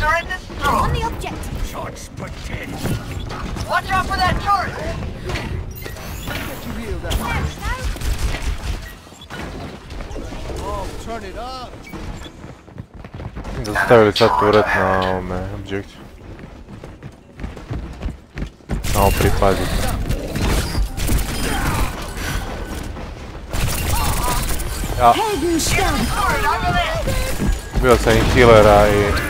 strong. On the object. Watch out for that turret. Get you healed up. Oh, turn it up. Заставили сад турет на ме, обжект. Само припазите. Ja. Bio sam i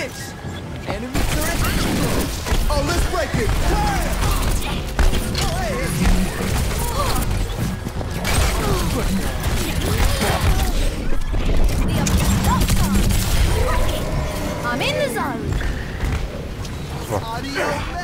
hits, enemy turret. Oh, let's break it. I'm in the zone! Audio